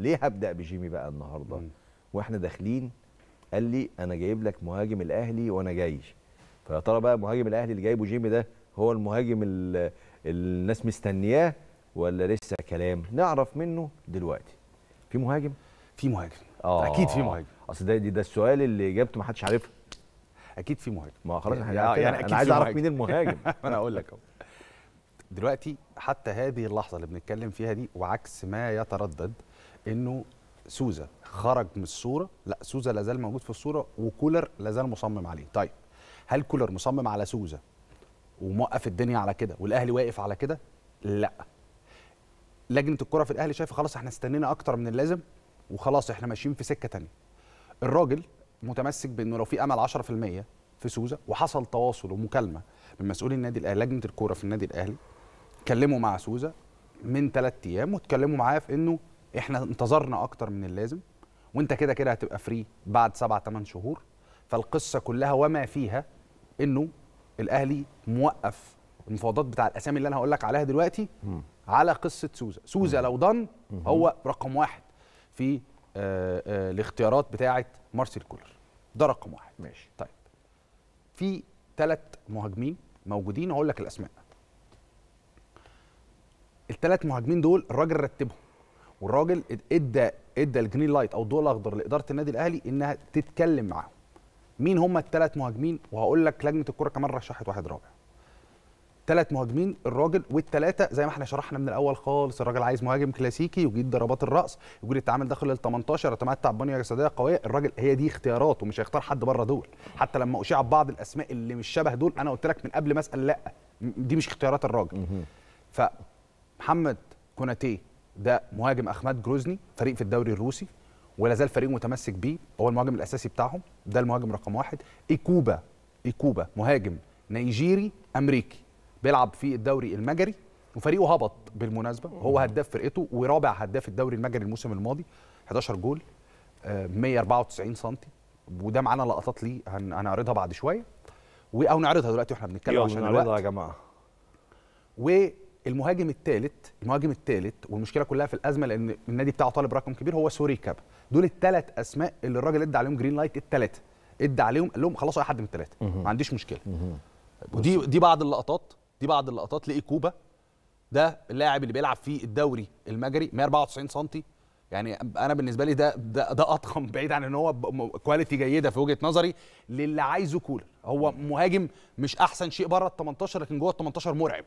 ليه هبدأ بجيمي بقى النهارده؟ مم. وإحنا داخلين. قال لي أنا جايب لك مهاجم الأهلي وأنا جاي فيا ترى بقى مهاجم الأهلي اللي جايبه جيمي ده هو المهاجم اللي الناس مستنياه ولا لسه كلام؟ نعرف منه دلوقتي. في مهاجم؟ في مهاجم. أكيد في مهاجم. أصل ده ده السؤال اللي إجابته ما حدش عارفها أكيد في مهاجم. ما خلاص إحنا يعني- عارفين. يعني أكيد أنا عايز أعرف. مين المهاجم. أنا أقول لك أهو. دلوقتي حتى هذه اللحظة اللي بنتكلم فيها دي وعكس ما يتردد إنه سوزا خرج من الصورة. لا سوزا لازال موجود في الصورة وكولر لازال مصمم عليه. طيب هل كولر مصمم على سوزا وموقف الدنيا على كده والأهلي واقف على كده؟ لا. لجنة الكرة في الأهلي شايفة خلاص إحنا استنينا أكتر من اللازم وخلاص إحنا ماشيين في سكة تانية. الراجل متمسك بإنه لو في أمل 10% في سوزا وحصل تواصل ومكالمة من مسؤولي النادي الأهلي لجنة الكوره في النادي الأهلي اتكلموا مع سوزا من ثلاث أيام واتكلموا معاه في إنه إحنا انتظرنا أكتر من اللازم وانت كده كده هتبقى free بعد سبع ثمان شهور. فالقصة كلها وما فيها إنه الأهلي موقف المفاوضات بتاع الأسامي اللي أنا هقول لك عليها دلوقتي على قصة سوزا. سوزا لو ضن هو رقم واحد في آه آه الاختيارات بتاعه مارسيل كولر. ده رقم واحد. ماشي. طيب. في ثلاث مهاجمين موجودين هقول لك الأسماء. الثلاث مهاجمين دول الراجل رتبهم. والراجل ادى ادى ال green light أو الضوء الاخضر لإدارة النادي الأهلي إنها تتكلم معاهم. مين هم الثلاث مهاجمين؟ وهقول لك لجنة الكره كمان رشحت واحد رابع. ثلاث مهاجمين الراجل والثلاثه زي ما إحنا شرحنا من الأول خالص الراجل عايز مهاجم كلاسيكي يجيد ضربات الرأس يقول التعامل داخل ال 18 يتمتع ببنيه جسديه قوية؟ الراجل هي دي اختياراته مش هيختار حد بره دول. حتى لما أشيع بعض الأسماء اللي مش شبه دول أنا قلت لك من قبل ما أسأل لأ دي مش اختيارات الراجل. فمحمد كوناتيه ده مهاجم احمد جروزني فريق في الدوري الروسي ولا زال فريق متمسك بيه. هو المهاجم الأساسي بتاعهم ده المهاجم رقم واحد. إيكوبا إيكوبا مهاجم نيجيري أمريكي بيلعب في الدوري المجري وفريقه هبط بالمناسبة. هو هداف فرقته ورابع هداف الدوري المجري الموسم الماضي 11 جول آه، 194 سم وده معانا لقطات ليه هن- هنعرضها بعد شوية. و- أو نعرضها دلوقتي وإحنا بنتكلم عشان نعرضها يا جماعة. والمهاجم الثالث المهاجم الثالث والمشكلة كلها في الأزمة لأن النادي بتاعه طالب رقم كبير هو سوري كابا. دول الثلاث أسماء اللي الراجل ادى عليهم green light الثلاثه ادى عليهم قال لهم خلاص أي حد من الثلاثه ما عنديش مشكلة. ودي دي بعض اللقطات دي بعض اللقطات لايكوبا ده اللاعب اللي بيلعب في الدوري المجري 194 سم يعني أنا بالنسبة لي ده ده, ده أضخم بعيد عن إن هو كواليتي جيدة في وجهة نظري للي عايزه كولر هو مهاجم مش أحسن شيء بره ال 18 لكن جوه ال 18 مرعب.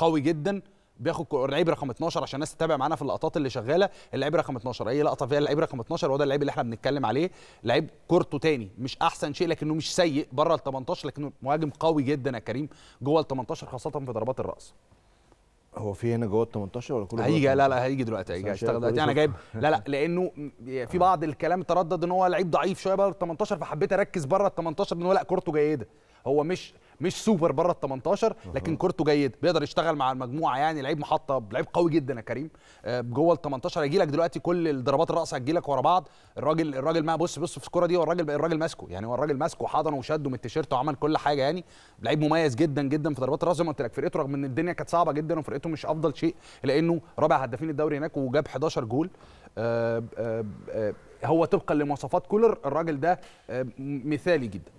قوي جدا بياخد اللعيب رقم 12 عشان الناس تتابع معانا في اللقطات اللي شغالة. اللعيب رقم 12 أي لقطة فيها اللعيب رقم 12 هو ده اللعيب اللي إحنا بنتكلم عليه. لعيب كورته تاني مش أحسن شيء لكنه مش سيء بره ال 18 لكنه مهاجم قوي جدا يا كريم جوه ال 18 خاصة في ضربات الرأس. هو في هنا جوه ال 18 ولا كله هيجي لا لا هيجي دلوقتي هيجي هيشتغل دلوقتي. أنا. جايب لا لا لأنه في بعض الكلام تردد إن هو لعيب ضعيف شوية بره ال 18 فحبيت أركز بره ال 18 إن هو لا كورته جيدة. هو مش مش سوبر بره ال 18 لكن كورته جيد. بيقدر يشتغل مع المجموعة يعني لعيب محطه لعيب قوي جدا يا كريم. آه، جوه ال 18 هيجي لك دلوقتي كل الضربات الرأس هتجي لك ورا بعض. الراجل الراجل ما بص بص في الكورة دي هو الراجل الراجل ماسكه. يعني هو الراجل ماسكه وحضنه وشده من التيشيرت وعمل كل حاجة يعني. لعيب مميز جدا جدا في ضربات الرأس. زي ما قلت لك فرقته رغم إن الدنيا كانت صعبة جدا وفرقته مش أفضل شيء لأنه رابع هدافين الدوري هناك وجاب 11 جول. آه، آه، هو طبقا لمواصفات كولر. الراجل ده مثالي جدا.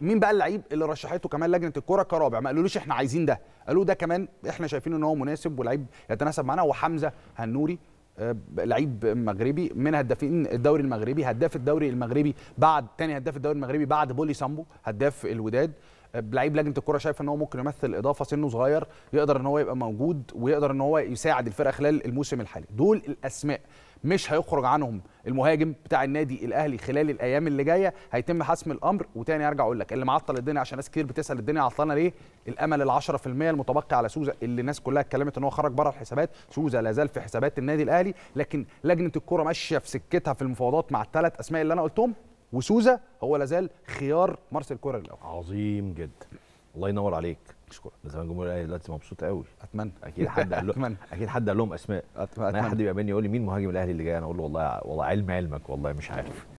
مين بقى اللعيب اللي رشحته كمان لجنة الكره كرابع؟ ما قالولوش إحنا عايزين ده. قالوا ده كمان إحنا شايفين إن هو مناسب ولعيب يتناسب معانا. هو حمزه هنوري آه، لعيب مغربي من هدافين الدوري المغربي هداف الدوري المغربي بعد تاني هداف الدوري المغربي بعد بولي سامبو هداف الوداد. لعيب لجنة الكره شايف إن هو ممكن يمثل إضافة سنه صغير يقدر إن هو يبقى موجود ويقدر إن هو يساعد الفرقة خلال الموسم الحالي. دول الأسماء مش هيخرج عنهم المهاجم بتاع النادي الأهلي خلال الأيام اللي جاية هيتم حسم الأمر. وتاني أرجع أقول لك اللي معطل الدنيا عشان ناس كتير بتسأل الدنيا عطلانة ليه؟ الأمل ال 10% المتبقي على سوزا اللي الناس كلها اتكلمت إن هو خرج بره الحسابات. سوزا لا زال في حسابات النادي الأهلي لكن لجنة الكره ماشية في سكتها في المفاوضات مع الثلاث أسماء اللي أنا قلتهم. وسوزا هو لا زال خيار مارسيل كولر الأول. عظيم جدا. الله ينور عليك. اشكرك ده زمان جمهور الأهلي دلوقتي مبسوط قوي. أتمنى. أكيد حد قال. له أكيد حد قال لهم أسماء. أنا أي حد اتمنى يقابلني يقول لي مين مهاجم الأهلي اللي جاي؟ أنا أقول له والله والله علم علمك والله مش عارف.